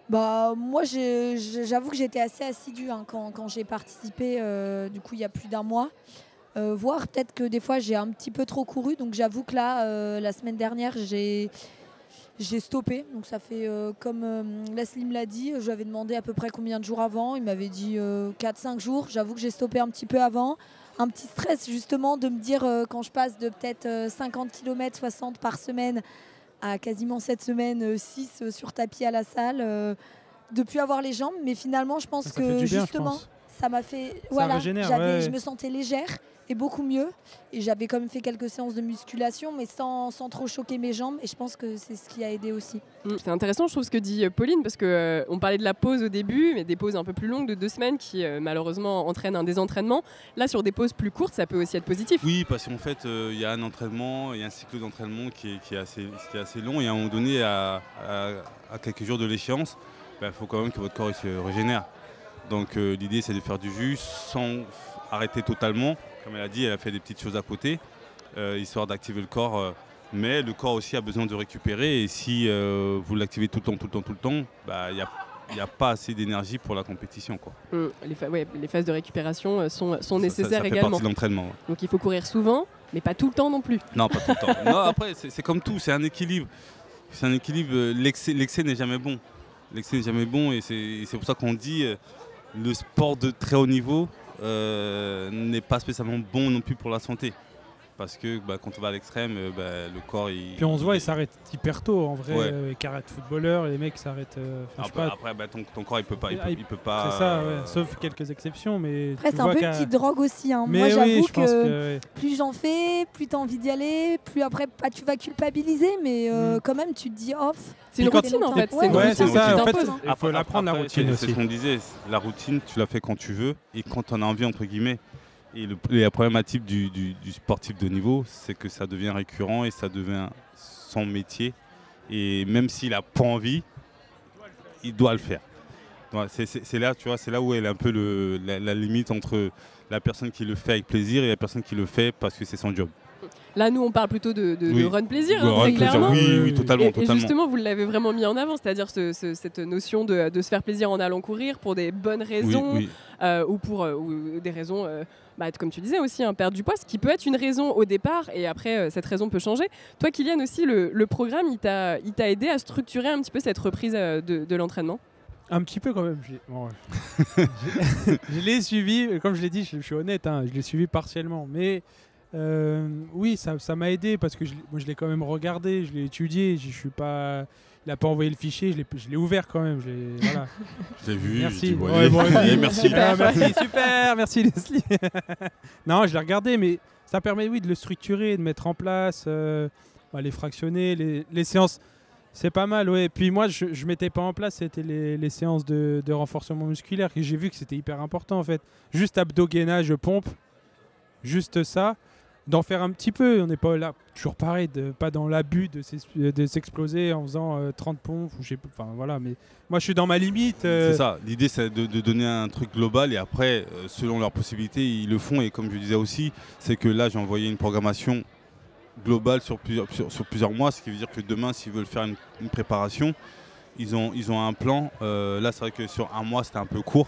Bah, moi, j'avoue que j'étais assez assidue hein, quand, j'ai participé, euh, du coup, il y a plus d'un mois. Euh, voire peut-être que des fois, j'ai un petit peu trop couru. Donc, j'avoue que là, euh, la semaine dernière, j'ai stoppé. Donc, ça fait, comme Leslie me l'a dit, je lui avais demandé à peu près combien de jours avant. Il m'avait dit 4-5 jours. J'avoue que j'ai stoppé un petit peu avant. Un petit stress, justement, de me dire quand je passe de peut-être 50 km, 60 par semaine à quasiment cette semaine 6 euh, sur tapis à la salle, euh, depuis avoir les jambes. Mais finalement, je pense que justement, ça m'a fait. voilà, je me sentais légère et beaucoup mieux. Et j'avais quand même fait quelques séances de musculation, mais sans, sans, trop choquer mes jambes. Et je pense que c'est ce qui a aidé aussi. Mm. C'est intéressant, je trouve, ce que dit euh, Pauline, parce qu'on euh, parlait de la pause au début, mais des pauses un peu plus longues de deux semaines qui euh, malheureusement entraînent un désentraînement. Là, sur des pauses plus courtes, ça peut aussi être positif. Oui, parce qu'en fait, il y a un entraînement, il y a un cycle d'entraînement qui est, qui, est assez, qui est assez long. Et à un moment donné, à, à, quelques jours de l'échéance, il ben, faut quand même que votre corps il se régénère. Donc l'idée, c'est de faire du jus sans arrêter totalement comme elle a dit, elle a fait des petites choses à côté, euh, histoire d'activer le corps. Euh, mais le corps aussi a besoin de récupérer. Et si euh, vous l'activez tout le temps, tout le temps, tout le temps, bah, il n'y a pas assez d'énergie pour la compétition. Quoi. Mmh, les, phases de récupération sont, sont nécessaires ça, également. l'entraînement. Donc il faut courir souvent, mais pas tout le temps non plus. Non, pas tout le temps. non, après, c'est comme tout, c'est un équilibre. C'est un équilibre. L'excès n'est jamais bon. L'excès n'est jamais bon et c'est pour ça qu'on dit le sport de très haut niveau, n'est pas spécialement bon non plus pour la santé. Parce que bah, quand on va à l'extrême, euh, bah, le corps il. Puis on se voit, il ils s'arrêtent hyper tôt en vrai. Ouais. euh, les carrés footballeurs, les mecs s'arrêtent. euh, Après, pas. après, bah, ton, ton corps il peut pas. Il Ah, peut, il- il peut pas C'est ça, ouais. Sauf quelques exceptions, mais. C'est un peu une petite drogue aussi. hein. Mais Moi, oui, j'avoue que, que. ouais. plus j'en fais, plus t'as envie d'y aller, plus après, pas tu vas culpabiliser, mais euh, Mm. quand même, tu te dis off. C'est une routine en fait. Ouais, C'est ça. En fait, hein. il faut l'apprendre la routine c'est- aussi. C'est ce qu'on disait, la routine, tu la fais quand tu veux et quand tu en as envie, entre guillemets. Et, la problématique du, sportif de niveau, c'est que ça devient récurrent et ça devient son métier. Et même s'il n'a pas envie, il doit le faire. C'est- là, là où elle est un peu la limite entre la personne qui le fait avec plaisir et la personne qui le fait parce que c'est son job. Là, nous, on parle plutôt de, de- de Oui. run plaisir, hein, très plaisir, clairement. oui, oui, Oui, totalement, Et, justement, vous l'avez vraiment mis en avant, c'est-à-dire ce- ce- cette notion de, de se faire plaisir en allant courir pour des bonnes raisons oui. euh, ou pour euh, ou des raisons, euh, bah, comme tu disais aussi, hein, perdre du poids, ce qui peut être une raison au départ et après euh, cette raison peut changer. Toi, Kylian, aussi, le, le programme, il t'a aidé à structurer un petit peu cette reprise euh, de, de l'entraînement? Un petit peu quand même. Je l'ai- bon, ouais. je je l'ai suivi, comme je l'ai dit, je, je suis honnête, hein, je l'ai suivi partiellement. Mais euh, oui, ça ça m'a aidé parce que je, l'ai- moi, je l'ai quand même regardé, je l'ai étudié. Je, suis pas, il n'a pas envoyé le fichier, je l'ai ouvert quand même. je l'ai- voilà. Vu, Merci. dit, Ouais, bon, merci. Ah, merci, super, merci Leslie. non, je l'ai regardé, mais ça permet oui de le structurer, de mettre en place, euh, bah, les fractionner, les, les séances. C'est pas mal, ouais. Puis moi, je, je mettais pas en place, c'était les, les séances de, de renforcement musculaire. Et j'ai vu que c'était hyper important en fait. Juste abdos, gainage, pompe, juste ça. D'en faire un petit peu. On n'est pas là, toujours pareil, pas dans l'abus de s'exploser en faisant euh, 30 pompes. Ou je sais pas, enfin voilà, mais moi je suis dans ma limite. euh, C'est ça. L'idée, c'est de, donner un truc global et après, euh, selon leurs possibilités, ils le font. Et comme je disais aussi, c'est que là, j'ai envoyé une programmation globale sur plusieurs, mois, ce qui veut dire que demain, s'ils veulent faire une, préparation, ils ont, ils ont un plan. Euh, là, c'est vrai que sur un mois, c'était un peu court.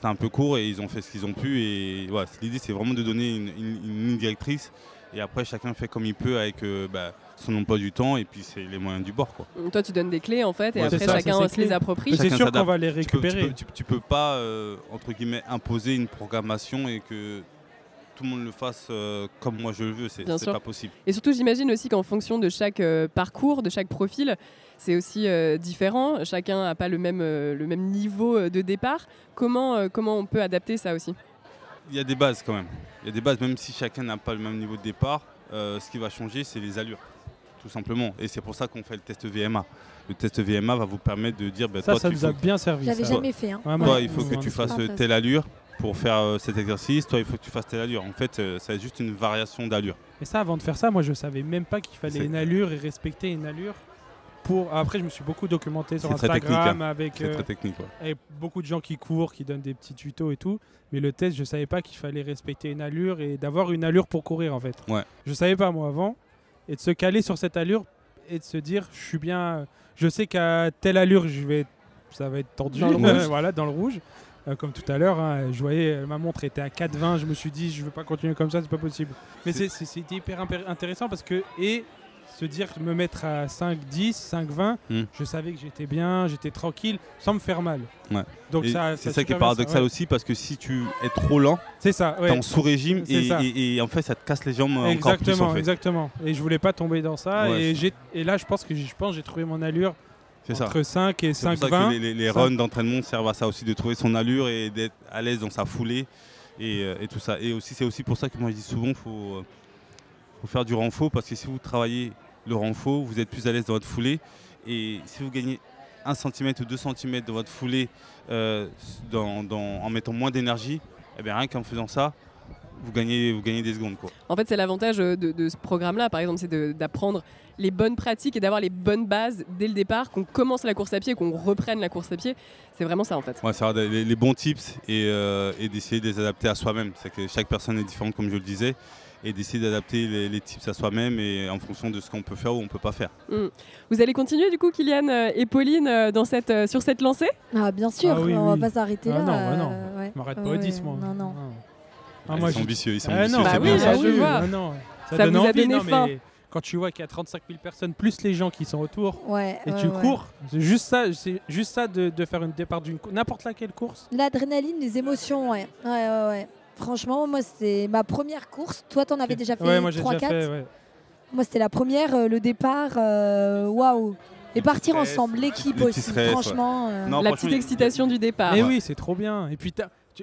C'était un peu court et ils ont fait ce qu'ils ont pu. Et voilà, l'idée, c'est vraiment de donner une, une- une ligne directrice. Et après, chacun fait comme il peut avec euh, bah, son emploi du temps et puis c'est les moyens du bord. Quoi. Toi, tu donnes des clés en fait, et Ouais, après ça, chacun se les approprie. c'est sûr qu'on va les Tu peux, tu récupérer. peux- tu- tu peux pas, euh, entre guillemets, imposer une programmation et que tout le monde le fasse euh, comme moi je le veux. C'est pas possible. Et surtout, j'imagine aussi qu'en fonction de chaque euh, parcours, de chaque profil, c'est aussi euh, différent. Chacun n'a pas le même, euh, le même niveau euh, de départ. Comment, euh, comment on peut adapter ça aussi? Il y a des bases quand même. Il y a des bases, même si chacun n'a pas le même niveau de départ. euh, ce qui va changer, c'est les allures, tout simplement. Et c'est pour ça qu'on fait le test VMA. Le test VMA va vous permettre de dire, bah, Ça, toi, ça tu nous a bien servi. J'avais ça. jamais fait. Hein. Ouais, toi, moi, il faut que tu c'est fasses telle allure pour faire euh, cet exercice. Toi, il faut que tu fasses telle allure. En fait, euh, ça juste une variation d'allure. Et ça, avant de faire ça, moi, je savais même pas qu'il fallait C'est- une allure et respecter une allure. Pour... Après, je me suis beaucoup documenté sur Instagram technique, avec, C'est euh, très technique. ouais. avec beaucoup de gens qui courent, qui donnent des petits tutos et tout. Mais le test, je savais pas qu'il fallait respecter une allure et d'avoir une allure pour courir en fait. Ouais. Je savais pas moi avant. Et de se caler sur cette allure et de se dire, je suis bien. Je sais qu'à telle allure, je vais, ça va être tendu. Dans le rouge. voilà, dans le rouge. Euh, comme tout à l'heure, hein, je voyais euh, ma montre était à 4,20. Je me suis dit, je veux pas continuer comme ça, c'est pas possible. Mais c'est- hyper intéressant parce que et se dire me mettre à 5,10, 5,20, Hmm. je savais que j'étais bien, j'étais tranquille, sans me faire mal. Ouais. Donc Et ça, c'est ça qui est paradoxal ouais. aussi parce que si tu es trop lent, C'est ça, ouais. t'es en sous-régime C'est et, ça. et- et en fait ça te casse les jambes encore Exactement, plus en fait. exactement. Et je voulais pas tomber dans ça. Et, c'est- j'ai- et là, je pense que j'ai- je pense j'ai trouvé mon allure C'est ça. entre 5 et C'est pour ça 5,20. que les, les- les Ça. runs d'entraînement servent à ça aussi, de trouver son allure et d'être à l'aise dans sa foulée et, euh, et tout ça. Et aussi c'est aussi pour ça que moi je dis souvent faut, euh, faut faire du renfort parce que si vous travaillez le renfort, vous êtes plus à l'aise dans votre foulée et si vous gagnez 1 cm ou 2 cm de votre foulée euh, dans- dans- en mettant moins d'énergie, eh bien rien qu'en faisant ça, vous gagnez, vous gagnez des secondes. Quoi. En fait, c'est l'avantage euh, de, de ce programme-là, par exemple, c'est d'apprendre les bonnes pratiques et d'avoir les bonnes bases dès le départ, qu'on commence la course à pied, qu'on reprenne la course à pied. C'est vraiment ça, en fait. Ouais, c'est avoir les bons tips et, euh, et d'essayer de les adapter à soi-même. C'est que chaque personne est différente, comme je le disais, et d'essayer d'adapter les, les tips à soi-même et en fonction de ce qu'on peut faire ou on peut pas faire. Vous allez continuer, du coup, Kylian euh, et Pauline, euh, dans cette, euh, sur cette lancée? Ah, bien sûr, Ah oui, on va oui. pas s'arrêter Ah là. non, bah non. euh, ouais. Je m'arrête Ah pas au ouais, 10, moi. Non, non. Ah, ils moi, sont je- ambitieux, ils sont Ah ambitieux, non, Bah oui, je vois. ah non. Ça, Ça donne vous a envie, donné non, faim. mais quand tu vois qu'il y a 35 000 personnes, plus les gens qui sont autour, Ouais, et ouais, tu ouais. cours, c'est juste ça, c'est juste ça de, de faire une départ d'une n'importe laquelle course. L'adrénaline, les émotions, ouais. Ouais, ouais, ouais. Franchement, moi, c'est ma première course. Toi, t'en avais déjà fait Ouais, moi j'ai 3 déjà 4 fait. ouais. Moi, c'était la première, euh, le départ. euh, Waouh Et partir stress, ensemble, l'équipe aussi, stress, ouais. franchement. euh, Non, La franchement, petite excitation du départ. Mais ouais. oui, c'est trop bien. Et puis tu-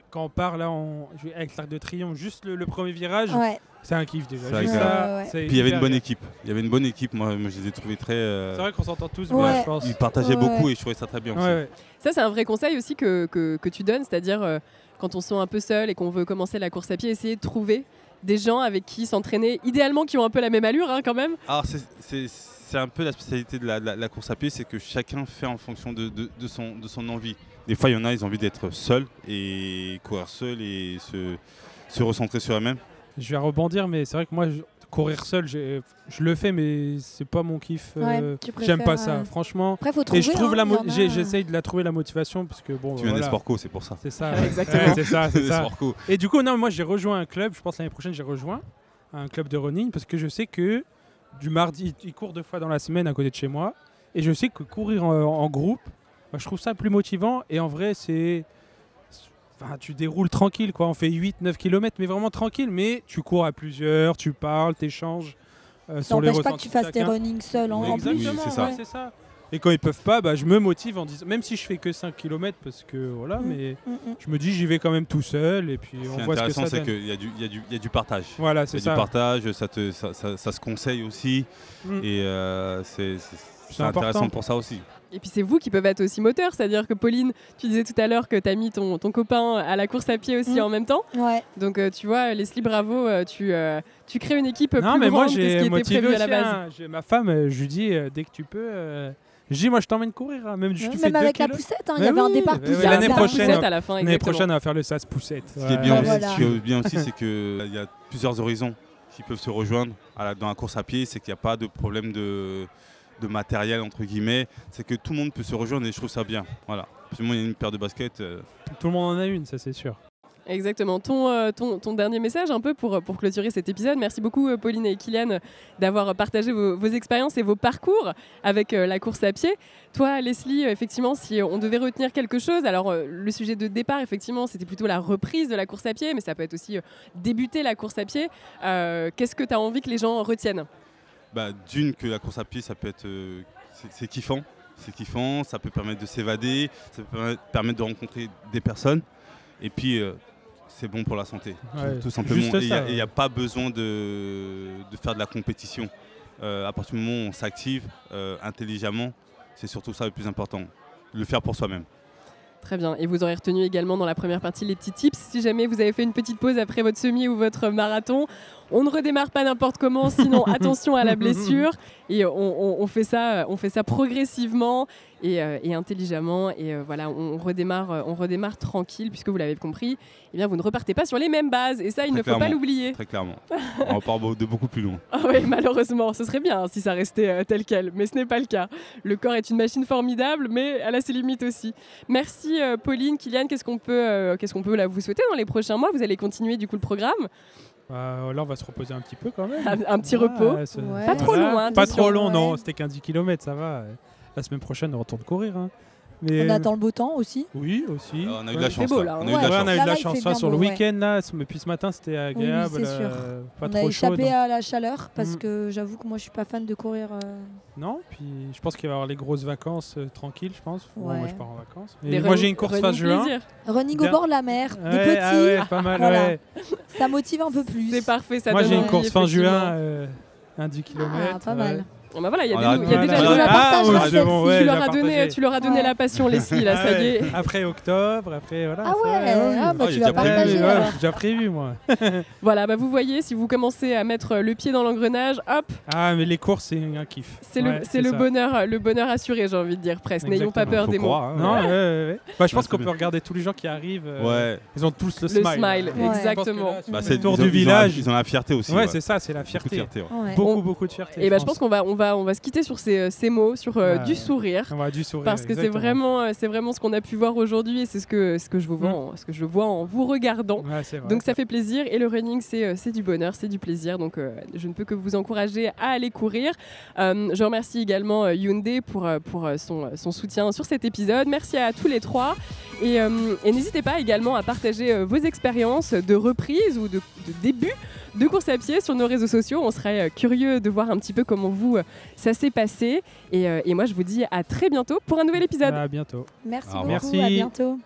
quand on part là, on, avec l'Arc de Triomphe, juste le, le premier virage, Ouais. c'est un kiff déjà. Juste ça, Puis il y avait une bonne équipe. Il y avait une bonne équipe. Moi, moi je les ai trouvés très. euh, C'est vrai qu'on s'entend tous Ouais. bien, je pense. ils partageaient Ouais, beaucoup et je trouvais ça très bien Ouais, aussi. ouais. Ça, c'est un vrai conseil aussi que, que, que tu donnes, c'est-à-dire euh, quand on se sent un peu seul et qu'on veut commencer la course à pied, essayer de trouver des gens avec qui s'entraîner, idéalement qui ont un peu la même allure hein, quand même. Alors, c'est- un peu la spécialité de la, la- la course à pied, c'est que chacun fait en fonction de, de- de son, de son envie. Des fois, il y en a, ils ont envie d'être seuls et courir seul et se, se recentrer sur eux-mêmes. Je vais rebondir, mais c'est vrai que moi, je- courir seul, je le fais, mais c'est pas mon kiff. Ouais, euh, J'aime pas ça, euh, franchement. Après, faut trouver. Et je trouve hein, la j'essaye de la trouver la motivation parce que bon, tu viens voilà, des sports c'est pour ça. c'est ça. Exactement. Ouais, c'est ça, c'est ça. Et du coup, non, moi j'ai rejoint un club. Je pense l'année prochaine j'ai rejoint un club de running parce que je sais que du mardi, il court deux fois dans la semaine à côté de chez moi. Et je sais que courir en, en groupe, bah, je trouve ça plus motivant. Et en vrai, c'est. Enfin, tu déroules tranquille, quoi. On fait 8-9 km, mais vraiment tranquille. Mais tu cours à plusieurs, tu parles, tu échanges euh, Ça n'empêche pas que tu fasses tes running seul en, Oui, en plus. Exactement, c'est ça. ouais, c'est ça. Et quand ils peuvent pas, bah, je me motive en disant, même si je fais que 5 km, parce que voilà, Mm. mais Mm, mm. je me dis j'y vais quand même tout seul et puis Ce qui on est voit ce que intéressant, ça c'est donne. qu'il y, a du- y, y a partage. Voilà, Il c'est y a ça. du partage, ça, te, ça, ça- ça se conseille aussi. Et euh, c'est c'est- C'est c'est intéressant important. pour ça aussi. Et puis c'est vous qui peuvent être aussi moteur, c'est-à-dire que Pauline, tu disais tout à l'heure que tu as mis ton, ton copain à la course à pied aussi Mm. en même temps. Ouais. Donc euh, tu vois, Leslie, bravo, euh, tu, euh, tu crées une équipe Non, plus mais moi grande que ce qui j'ai était motivé prévu à aussi. la base. hein. J'ai ma femme, euh, je lui dis euh, dès que tu peux. euh, Je dis moi je t'emmène courir, hein. même Ouais, Même avec la poussette, hein, il Mais y avait un oui, départ poussette. oui, Il l'année départ prochaine, poussette à la fin, L'année prochaine on va faire le sas poussette. Ce qui est Ouais. bien, Ouais, aussi, voilà. bien aussi, c'est qu'il y a plusieurs horizons qui peuvent se rejoindre à la- dans la course à pied. C'est qu'il n'y a pas de problème de, de matériel, entre guillemets. C'est que tout le monde peut se rejoindre et je trouve ça bien. Voilà. Puis moi, il y a une paire de baskets. euh, Tout le monde en a une, ça c'est sûr. Exactement. Ton, euh, ton, ton dernier message un peu pour, pour clôturer cet épisode. Merci beaucoup euh, Pauline et Kylian d'avoir partagé vos, vos expériences et vos parcours avec euh, la course à pied. Toi Leslie, euh, effectivement, si on devait retenir quelque chose, alors euh, le sujet de départ, effectivement, c'était plutôt la reprise de la course à pied, mais ça peut être aussi euh, débuter la course à pied. Euh, Qu'est-ce que tu as envie que les gens retiennent? Bah, D'une, que la course à pied, ça peut être. euh, c'est- kiffant. C'est kiffant, ça peut permettre de s'évader, ça peut permettre- de rencontrer des personnes. Et puis, euh, c'est bon pour la santé, tout- Ouais, tout, simplement. il n'y a, pas besoin de, de faire de la compétition. Euh, à partir du moment où on s'active euh, intelligemment, c'est surtout ça le plus important. Le faire pour soi-même. Très bien. Et vous aurez retenu également dans la première partie les petits tips. Si jamais vous avez fait une petite pause après votre semi ou votre marathon, on ne redémarre pas n'importe comment, sinon attention à la blessure. Et on, on- on fait, ça, on fait ça progressivement et, euh, et intelligemment. Et euh, voilà, on redémarre, euh, on redémarre tranquille, puisque vous l'avez compris. Eh bien, vous ne repartez pas sur les mêmes bases. Et ça, il Très ne faut pas l'oublier. Très clairement. on part de beaucoup plus loin. Ah oui, malheureusement, ce serait bien hein, si ça restait euh, tel quel, mais ce n'est pas le cas. Le corps est une machine formidable, mais elle a ses limites aussi. Merci euh, Pauline, Kylian, qu'est-ce qu'on peut, euh, qu'est-ce qu'on peut là, vous souhaiter dans les prochains mois? Vous allez continuer du coup le programme, Bah, là on va se reposer un petit peu quand même. un, un petit repos. Ouais. Pas trop long, hein, Pas trop long, non, c'était qu'un 10 km, ça va. La semaine prochaine, on retourne courir. hein. Mais On attend le beau temps aussi. Oui, aussi. On a eu de la chance. beau, là. On a eu de la Ouais, chance. on a eu Là, de la chance sur le beau, week-end là, c- depuis ce matin c'était agréable, c'est sûr. euh, pas on trop a chaud. échappé à la chaleur parce Mm. que j'avoue que moi je suis pas fan de courir. euh, Non, puis je pense qu'il va y avoir les grosses vacances euh, tranquilles, je pense. Ouais. moi je pars en vacances. Et Des moi j'ai une course fin juin. Running au bord de la mer, des Ouais, petits, ah ouais, pas mal, Voilà. ouais. ça motive un peu plus. C'est parfait, ça Moi j'ai une course fin juin, un 10 km. Ah, pas mal. Bah voilà, il y a, des, il y a déjà des- la Ah, partage, tu, leur as donné, partageais. tu leur as donné la passion, Leslie, là, ça y est. Après octobre, après voilà. Ah ouais, ah, bah, Ah, tu vas partager. Alors. j'ai déjà prévu moi. Voilà, bah vous voyez, si vous commencez à mettre le pied dans l'engrenage, hop, Ah mais les courses c'est un kiff. c'est le, c'est le bonheur, le bonheur assuré, j'ai envie de dire presque. N'ayons pas peur des mots. hein. Non. Bah, je pense qu'on peut regarder tous les gens qui arrivent. euh, Ouais, Ils ont tous le Le smile. smile, Ouais. exactement. bah, c'est le tour du village. Ils ont la fierté aussi. Ouais, c'est ça, c'est la fierté. Beaucoup, beaucoup de fierté. Et bah, je pense qu'on va, on va va, on va se quitter sur ces, ces mots, sur euh, du sourire. Du sourire. Parce que c'est vraiment, euh, c'est vraiment ce qu'on a pu voir aujourd'hui et c'est ce que, ce, que je vous vois Mm. en- ce que je vois en vous regardant. Ouais, c'est vrai. Donc ça fait plaisir et le running c'est euh, du bonheur, c'est du plaisir. Donc euh, je ne peux que vous encourager à aller courir. Euh, je remercie également euh, Hyundai pour, euh, pour euh, son, son soutien sur cet épisode. Merci à tous les trois. Et, euh, et n'hésitez pas également à partager euh, vos expériences de reprise ou de, de début de course à pied sur nos réseaux sociaux. On serait euh, curieux de voir un petit peu comment vous, euh, ça s'est passé. Et, euh, et moi je vous dis à très bientôt pour un nouvel épisode. À bientôt. Merci Au beaucoup, revoir. à Merci. bientôt.